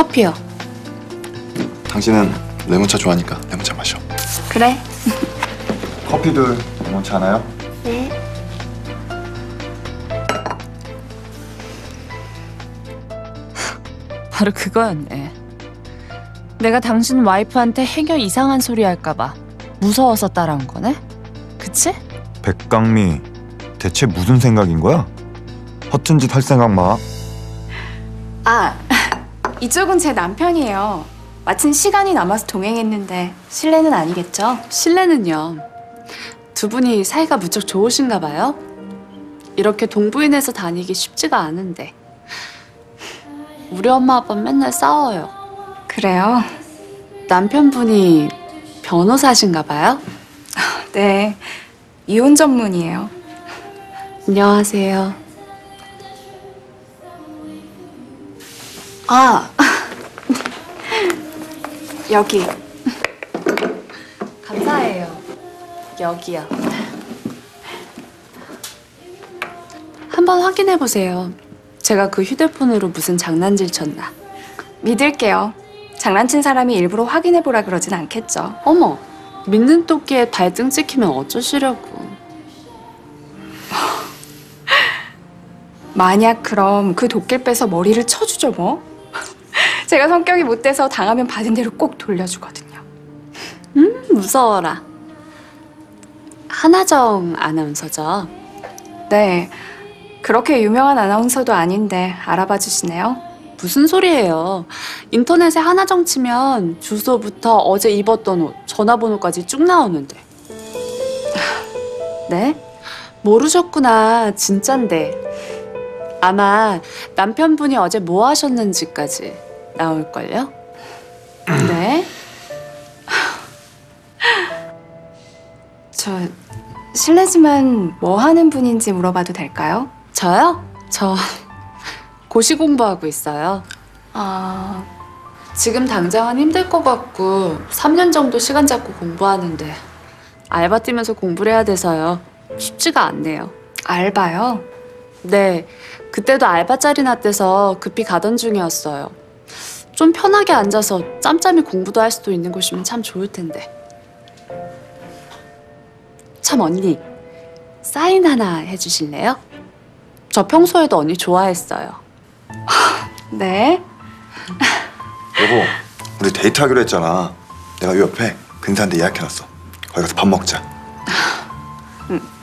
커피요. 당신은 레몬차 좋아하니까 레몬차 마셔. 그래. 커피도 레몬차 하나요? 네. 바로 그거였네. 내가 당신 와이프한테 행여 이상한 소리 할까봐 무서워서 따라온 거네? 그치? 백강미 대체 무슨 생각인 거야? 허튼 짓 할 생각 마. 아, 이쪽은 제 남편이에요. 마침 시간이 남아서 동행했는데 실례는 아니겠죠? 실례는요. 두 분이 사이가 무척 좋으신가 봐요. 이렇게 동부인해서 다니기 쉽지가 않은데. 우리 엄마 아빠 맨날 싸워요. 그래요? 남편분이 변호사신가 봐요? 네, 이혼 전문이에요. 안녕하세요. 아, 여기. 감사해요. 여기요. 한번 확인해 보세요. 제가 그 휴대폰으로 무슨 장난질 쳤나. 믿을게요. 장난친 사람이 일부러 확인해 보라 그러진 않겠죠. 어머, 믿는 토끼에 발등 찍히면 어쩌시려고. 만약 그럼 그 도끼를 빼서 머리를 쳐주죠 뭐. 제가 성격이 못돼서 당하면 받은 대로 꼭 돌려주거든요. 무서워라. 한하정 아나운서죠? 네, 그렇게 유명한 아나운서도 아닌데 알아봐 주시네요. 무슨 소리예요? 인터넷에 한하정 치면 주소부터 어제 입었던 옷, 전화번호까지 쭉 나오는데. 네? 모르셨구나. 진짠데. 아마 남편분이 어제 뭐 하셨는지까지 나올걸요? 네? 저 실례지만 뭐 하는 분인지 물어봐도 될까요? 저요? 저 고시 공부하고 있어요. 아, 지금 당장은 힘들 것 같고 3년 정도 시간 잡고 공부하는데 알바 뛰면서 공부를 해야 돼서요. 쉽지가 않네요. 알바요? 네, 그때도 알바 자리 났대서 급히 가던 중이었어요. 좀 편하게 앉아서 짬짬이 공부도 할 수도 있는 곳이면 참 좋을 텐데. 참 언니, 사인 하나 해주실래요? 저 평소에도 언니 좋아했어요. 네. 여보, 우리 데이트하기로 했잖아. 내가 요 옆에 근사한 데 예약해놨어. 거기 가서 밥 먹자.